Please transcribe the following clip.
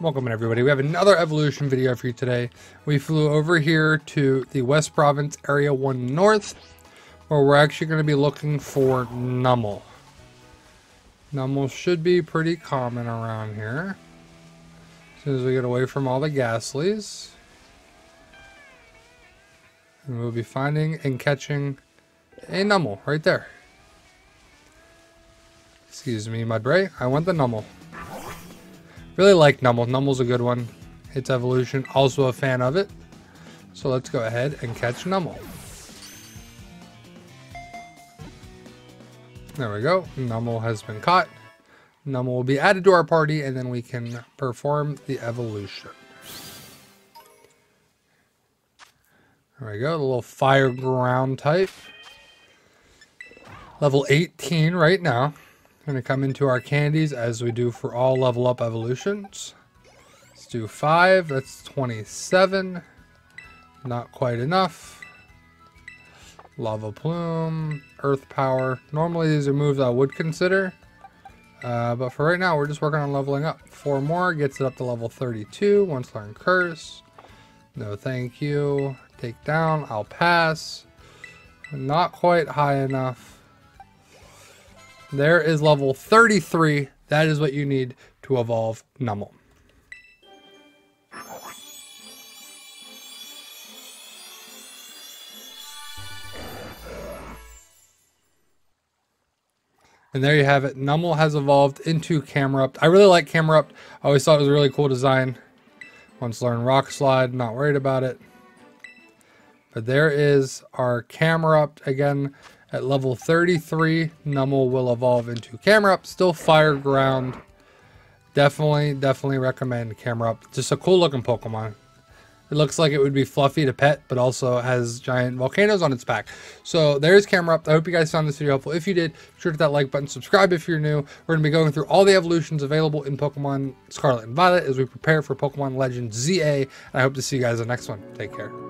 Welcome everybody. We have another evolution video for you today. We flew over here to the West Province Area 1 North where we're actually going to be looking for Numel. Numel should be pretty common around here. As soon as we get away from all the Gastlies. And we'll be finding and catching a Numel right there. Excuse me, Mudbray. I want the Numel. Really like Numel. Numel's a good one. Its evolution, also a fan of it. So let's go ahead and catch Numel. There we go. Numel has been caught. Numel will be added to our party and then we can perform the evolution. There we go. The little fire ground type. Level 18 right now. Going to come into our candies as we do for all level up evolutions. Let's do 5. That's 27. Not quite enough. Lava Plume, Earth Power. Normally these are moves I would consider. Uh, but for right now, we're just working on leveling up. Four more gets it up to level 32. Once learn Curse. No thank you. Take down. I'll pass. Not quite high enough. There is level 33. That is what you need to evolve Numel. And there you have it. Numel has evolved into Camerupt. I really like Camerupt. I always thought it was a really cool design. Once learned Rock Slide, not worried about it. But there is our Camerupt. Again, at level 33, Numel will evolve into Camerupt. Still Fire Ground. Definitely, definitely recommend Camerupt. Just a cool looking Pokemon. It looks like it would be fluffy to pet, but also has giant volcanoes on its back. So there's Camerupt. I hope you guys found this video helpful. If you did, be sure to hit that like button. Subscribe if you're new. We're going to be going through all the evolutions available in Pokemon Scarlet and Violet as we prepare for Pokemon Legends ZA. And I hope to see you guys in the next one. Take care.